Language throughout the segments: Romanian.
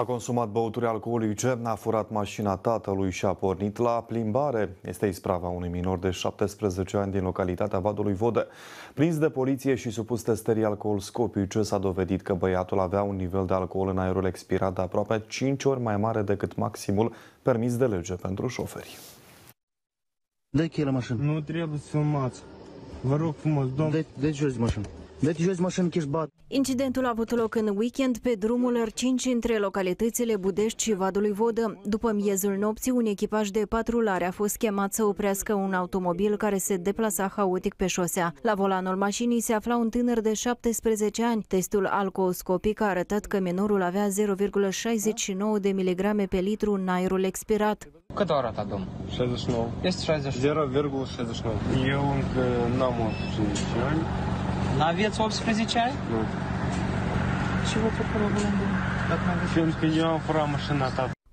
A consumat băuturi alcoolice, a furat mașina tatălui și a pornit la plimbare. Este isprava unui minor de 17 ani din localitatea Vadului Vodă. Prins de poliție și supus testării alcoolscopice, s-a dovedit că băiatul avea un nivel de alcool în aerul expirat de aproape 5 ori mai mare decât maximul permis de lege pentru șoferi. Dă cheia la mașină. Nu trebuie să filmați. Vă rog frumos, domn. Dă, dă jos de mașină. Dă-te jos de mașină că ești bat. Incidentul a avut loc în weekend pe drumul R5 între localitățile Budești și Vadului Vodă. După miezul nopții, un echipaj de patrulare a fost chemat să oprească un automobil care se deplasa haotic pe șosea. La volanul mașinii se afla un tânăr de 17 ani. Testul alcooscopic a arătat că minorul avea 0,69 de miligrame pe litru în aerul expirat. Cât a arătat, domnul? 69. Este 60. 0,69. Eu încă n-am 18 ani. N-aveți 18 ani? Nu. Și vă făcut la volan, Dacă n-aveți Fiindcă eu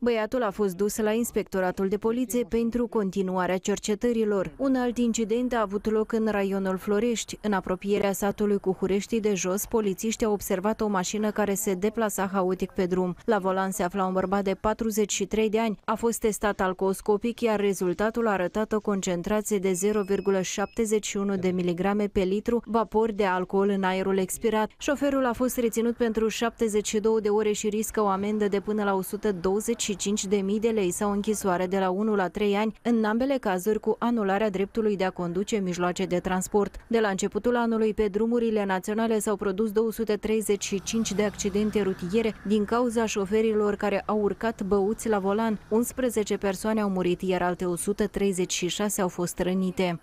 am furat mașina ta. Băiatul a fost dus la inspectoratul de poliție pentru continuarea cercetărilor. Un alt incident a avut loc în raionul Florești. În apropierea satului cu Hureștii de jos, polițiștii au observat o mașină care se deplasa haotic pe drum. La volan se afla un bărbat de 43 de ani. A fost testat alcooscopic, iar rezultatul a arătat o concentrație de 0,71 de miligrame pe litru vapor de alcool în aerul expirat. Șoferul a fost reținut pentru 72 de ore și riscă o amendă de până la 120 25.000 de lei sau închisoare de la 1 la 3 ani, în ambele cazuri cu anularea dreptului de a conduce mijloace de transport. De la începutul anului, pe drumurile naționale s-au produs 235 de accidente rutiere din cauza șoferilor care au urcat băuți la volan. 11 persoane au murit, iar alte 136 au fost rănite.